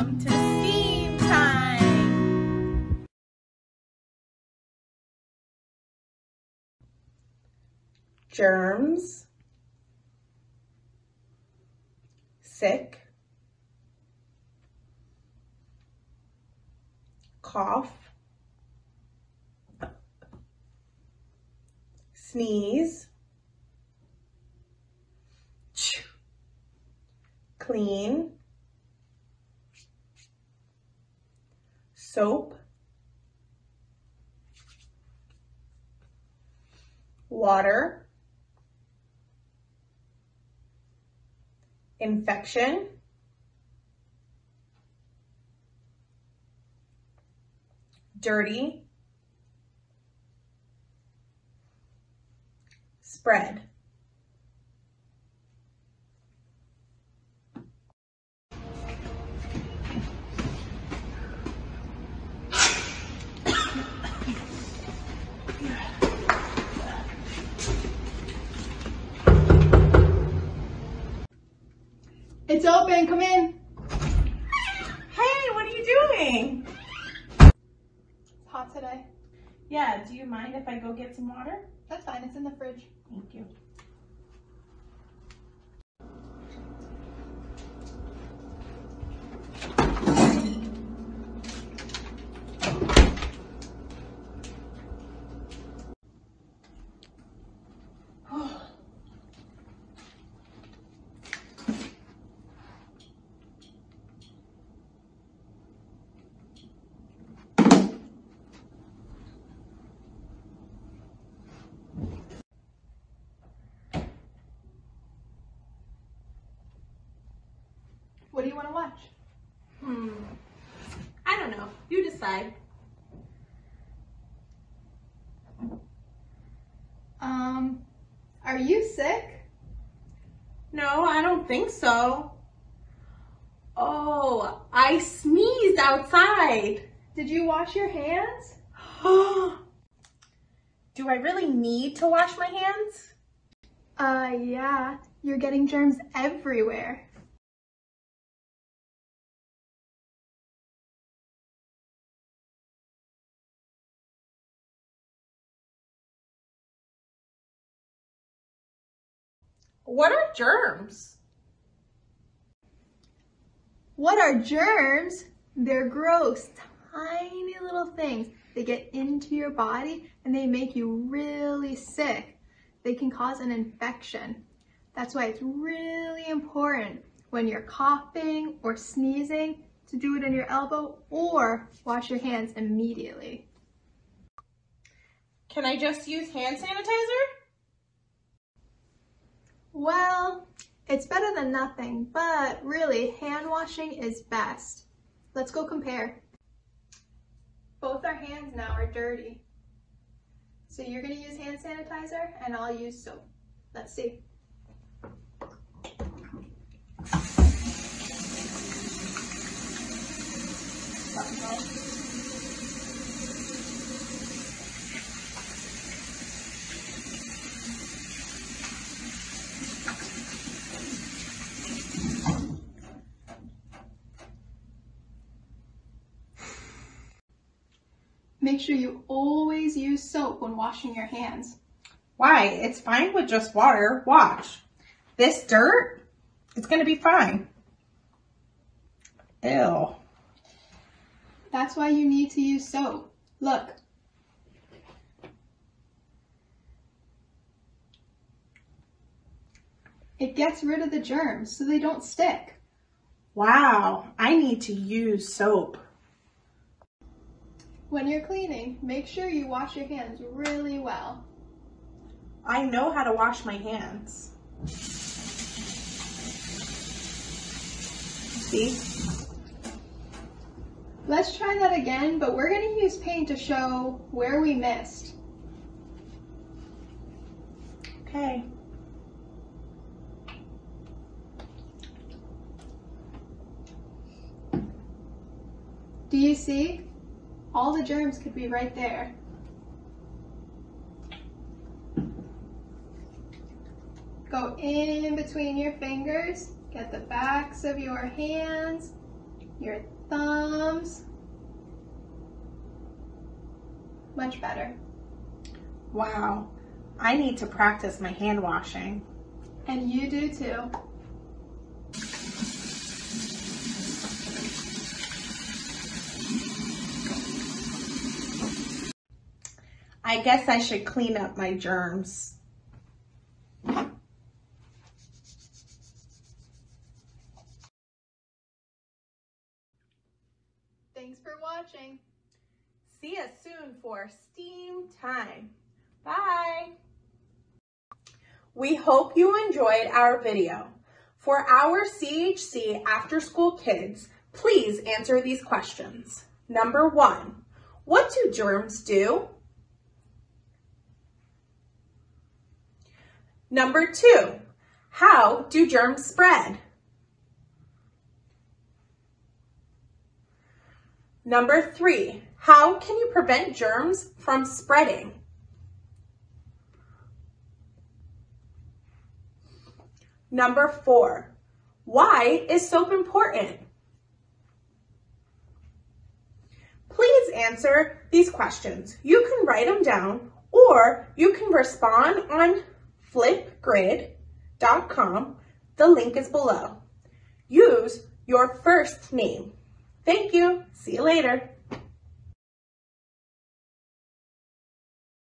welcome to STEAM time. Germs, sick, cough, sneeze, clean, soap, water, infection, dirty, spread. It's open, come in. Hey, what are you doing? It's hot today. Yeah, do you mind if I go get some water? That's fine, it's in the fridge. Thank you. You want to watch? Hmm. I don't know. You decide. Um, are you sick? No, I don't think so. Oh, I sneezed outside. Did you wash your hands? Do I really need to wash my hands? Uh, yeah. You're getting germs everywhere. What are germs? What are germs? They're gross, tiny little things. They get into your body and they make you really sick. They can cause an infection. That's why it's really important when you're coughing or sneezing to do it in your elbow or wash your hands immediately. Can I just use hand sanitizer? Well, it's better than nothing, but really, hand washing is best. Let's go compare. Both our hands now are dirty. So you're gonna use hand sanitizer and I'll use soap. Let's see. Make sure you always use soap when washing your hands. Why? It's fine with just water. Watch. This dirt, it's gonna be fine. Ew. That's why you need to use soap. Look. It gets rid of the germs so they don't stick. Wow, I need to use soap. When you're cleaning, make sure you wash your hands really well. I know how to wash my hands. See? Let's try that again, but we're going to use paint to show where we missed. Okay. Do you see? All the germs could be right there. Go in between your fingers, get the backs of your hands, your thumbs. Much better. Wow. I need to practice my hand washing. And you do too. I guess I should clean up my germs. Thanks for watching. See us soon for STEAM time. Bye. We hope you enjoyed our video. For our CHC After School Kids, please answer these questions. Number one, what do germs do? Number two, how do germs spread? Number three, how can you prevent germs from spreading? Number four, why is soap important? Please answer these questions. You can write them down or you can respond on flipgrid.com. The link is below. Use your first name. Thank you. See you later.